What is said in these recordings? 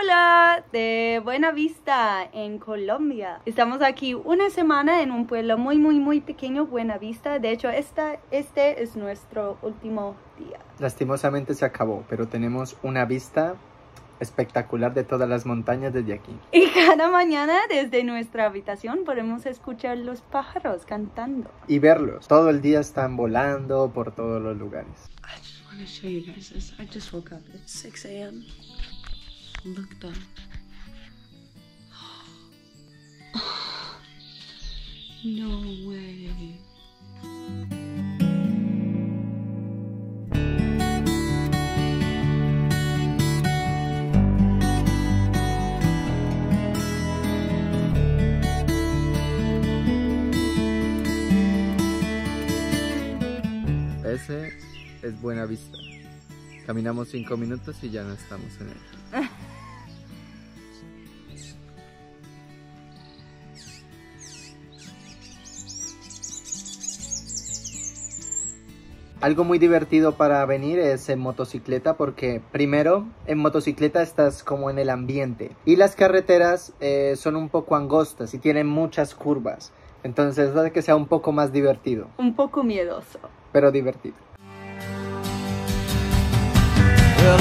Hola de Buena Vista en Colombia. Estamos aquí una semana en un pueblo muy muy muy pequeño, Buena Vista. De hecho, esta, este es nuestro último día. Lastimosamente se acabó, pero tenemos una vista espectacular de todas las montañas desde aquí. Y cada mañana desde nuestra habitación podemos escuchar los pájaros cantando. Y verlos. Todo el día están volando por todos los lugares. I just want to show you guys this. I just woke up. It's 6 a.m. Looked up. No way. Ese es Buena Vista. Caminamos cinco minutos y ya no estamos en él. Algo muy divertido para venir es en motocicleta porque primero en motocicleta estás como en el ambiente y las carreteras eh, son un poco angostas y tienen muchas curvas. Entonces hace que sea un poco más divertido, Un poco miedoso. pero divertido. Well,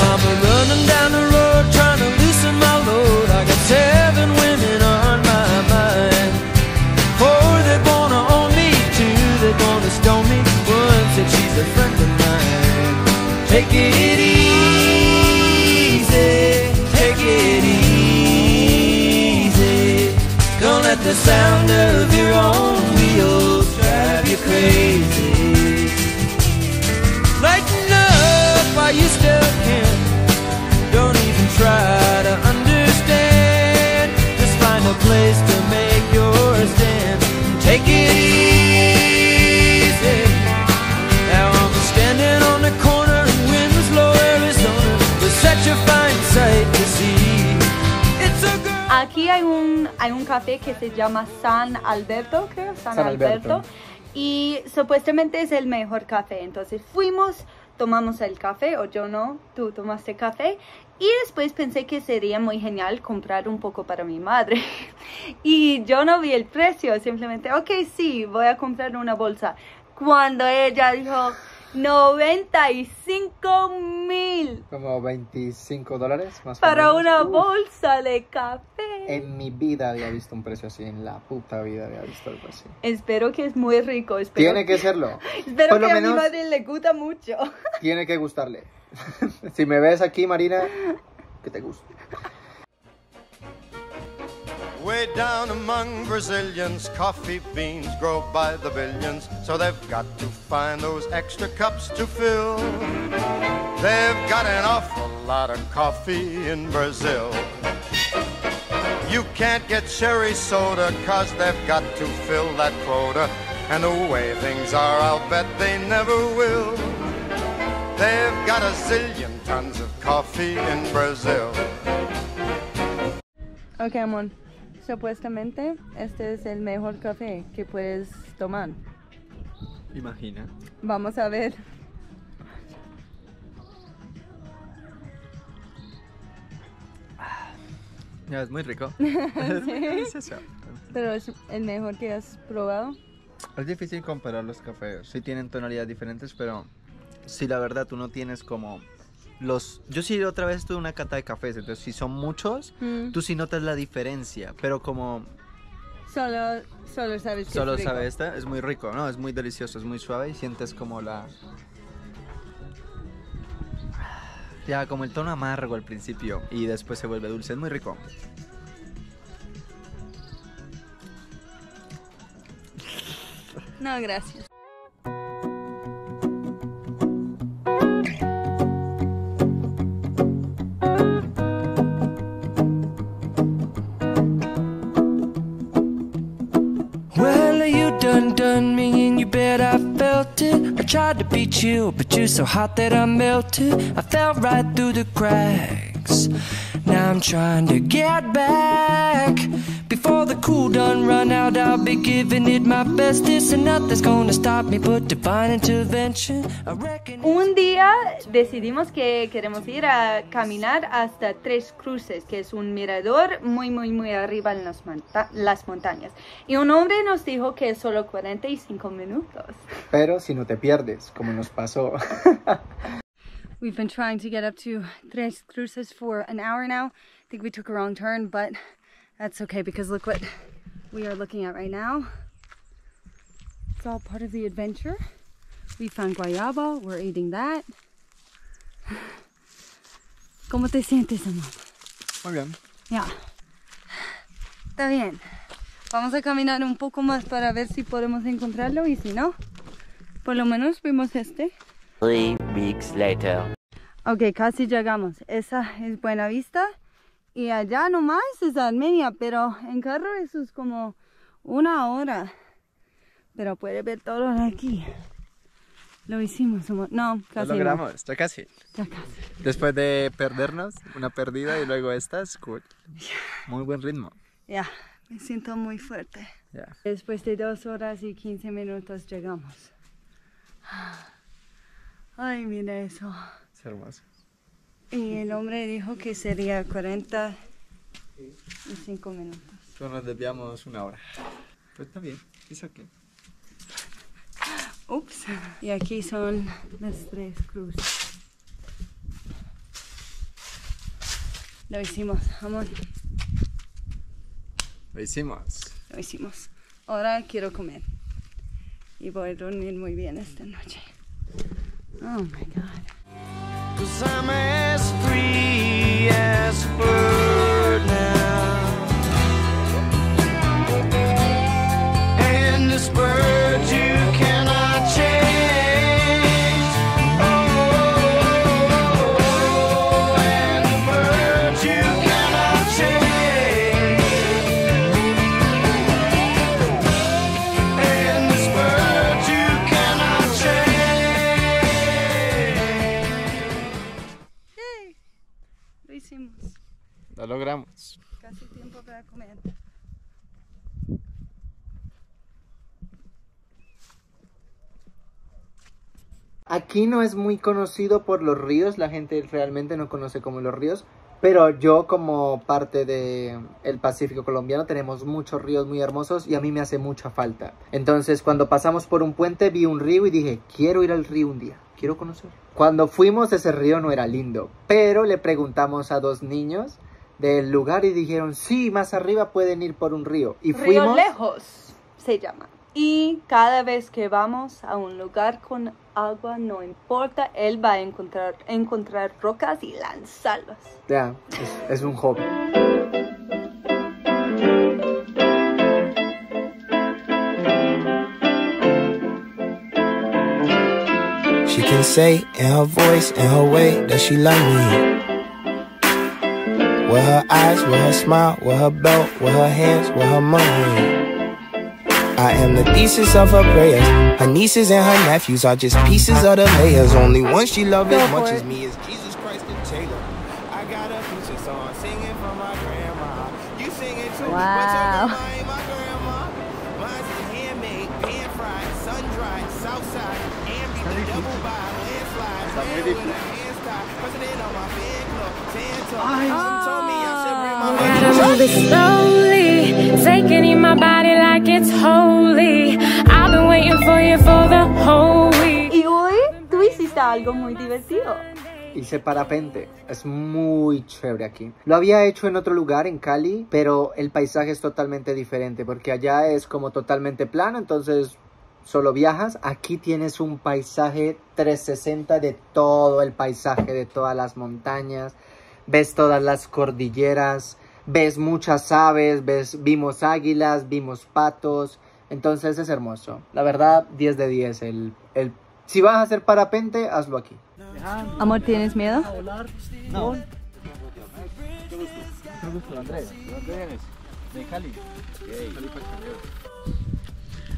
the sound of Aquí hay un, hay un café que se llama San Alberto, creo, San, San Alberto. Alberto. Y supuestamente es el mejor café. Entonces fuimos, tomamos el café, o yo no, tú tomaste café. Y después pensé que sería muy genial comprar un poco para mi madre. Y yo no vi el precio, simplemente, ok, sí, voy a comprar una bolsa. Cuando ella dijo 95 mil Como 25 dólares más o para menos. una Uf. bolsa de café. En mi vida había visto un precio así, en la puta vida había visto algo así. Espero que es muy rico. Espero Tiene que serlo. Espero Por lo que a mi madre le gusta mucho. tiene que gustarle. si me ves aquí, Marina, que te guste. Way down among Brazilians, coffee beans grow by the billions, so they've got to find those extra cups to fill. They've got an awful lot of coffee in Brazil. You can't get cherry soda, cause they've got to fill that quota. And the way things are, I'll bet they never will. They've got a zillion tons of coffee in Brazil. Ok, amor. Supuestamente este es el mejor café que puedes tomar. Imagina. Vamos a ver. Ya, es muy rico. Sí. Pero es el mejor que has probado. Es difícil comparar los cafés. Sí tienen tonalidades diferentes, pero si la verdad tú no tienes como los... Yo sí otra vez tuve una cata de cafés, entonces si son muchos, Mm. tú sí notas la diferencia, pero como Solo, solo sabes que solo es rico. sabe esta, es muy rico, ¿no? Es muy delicioso, es muy suave y sientes como la... Ya, como el tono amargo al principio y después se vuelve dulce, es muy rico. No, gracias. Bet I felt it. I tried to beat you, but you're so hot that I melted. I fell right through the cracks. Now I'm trying to get back. I'll be giving it my best. This and nothing's gonna stop me but divine intervention. I reckon. Un día decidimos que queremos ir a caminar hasta Tres Cruces, que es un mirador muy, muy, muy arriba en las, monta- las montañas. Y un hombre nos dijo que es solo 45 minutos. Pero si no te pierdes, como nos pasó. We've been trying to get up to Tres Cruces for an hour now. I think we took a wrong turn, but that's okay because look what we are looking at right now. It's all part of the adventure. We found guayaba, we're eating that. ¿Cómo te sientes, amor? Muy bien. Ya. Está bien. Vamos a caminar un poco más para ver si podemos encontrarlo y si no, por lo menos vimos este. Three weeks later. Ok, casi llegamos. Esa es Buena Vista. Y allá nomás es Armenia, pero en carro eso es como una hora. Pero puede ver todo de aquí. Lo hicimos. No, Lo casi no. logramos, ya casi. Ya casi. Después de perdernos, una perdida y luego esta, es cool. Muy buen ritmo. Ya, me siento muy fuerte. Ya. Después de dos horas y 15 minutos llegamos. Ay, mira eso. Es hermoso. Y el hombre dijo que sería 45 minutos. Solo nos desviamos una hora. Pues está bien, es ok. Ups. Y aquí son las tres cruces. Lo hicimos, amor. Lo hicimos. Lo hicimos. Ahora quiero comer. Y voy a dormir muy bien esta noche. Oh my god. Cause I'm as free as a Aquí no es muy conocido por los ríos, la gente realmente no conoce como los ríos, pero yo como parte de el Pacífico colombiano tenemos muchos ríos muy hermosos y a mí me hace mucha falta. Entonces cuando pasamos por un puente vi un río y dije, quiero ir al río un día, quiero conocer. Cuando fuimos ese río no era lindo, pero le preguntamos a dos niños del lugar y dijeron, sí, más arriba pueden ir por un río. Y Río fuimos... Lejos se llama. Y cada vez que vamos a un lugar con agua, no importa, él va a encontrar, encontrar rocas y lanzarlas. Ya, es, es un hobby. She can say in her voice, in her way, that she like me. With her eyes, with her smile, with her belt, with her hands, with her money. I am the thesis of her prayers. Her nieces and her nephews are just pieces of the layers. Only one she loves as much as me is Jesus Christ and Taylor. I got a future song singing for my grandma. You sing it too, but your Wow. grandma ain't my grandma. Mine's is handmade, pan fried, sun dried, south side, ambi, double by, landslide, man with a hands tied, president of my fan club, Santa. Mom told me I should bring my Gotta move it in my body like it's holy. I've been waiting for you for the whole week. Y hoy tú hiciste algo muy divertido. Hice parapente. Es muy chévere aquí. Lo había hecho en otro lugar, en Cali, pero el paisaje es totalmente diferente porque allá es como totalmente plano, entonces solo viajas. Aquí tienes un paisaje 360 de todo el paisaje, de todas las montañas. Ves todas las cordilleras, ves muchas aves, ves, vimos águilas, vimos patos. Entonces es hermoso. La verdad, 10 de 10. El, el, si vas a hacer parapente, hazlo aquí. Amor, ¿tienes miedo?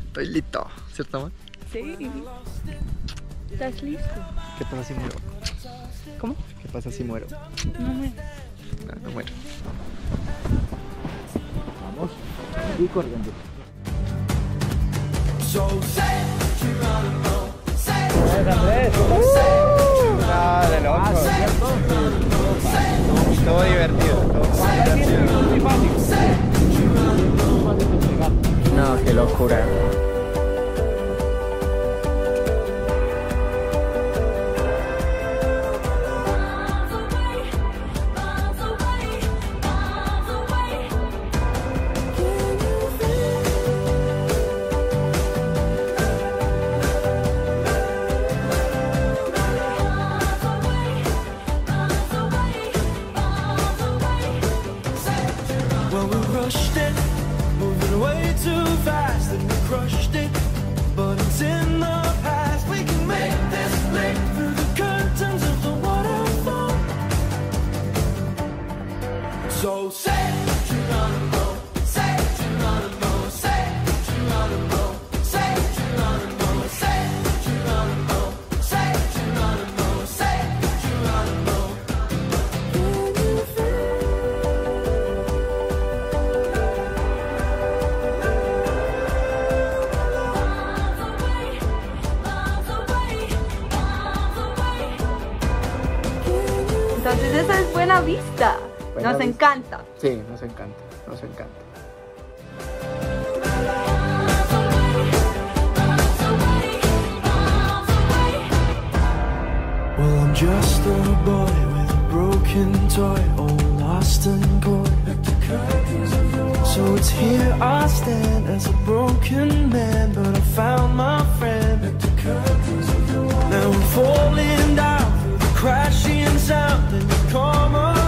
Estoy listo, ¿cierto, amor? Sí. ¿Estás listo? ¿Qué pasa si muero? ¿Cómo? ¿Qué pasa si muero? No me... No, no muero. Vamos. Y corriendo. Nada de loco. Todo divertido. Todo divertido. No, qué locura. Pues esa es buena vista. Buena nos vista. encanta. Sí, nos encanta, nos encanta. Well, I'm just a boy with a broken toy, all lost and caught. So it's here I stand as a broken man, but I found my friend. Now I'm falling down. crashing sound in the coma.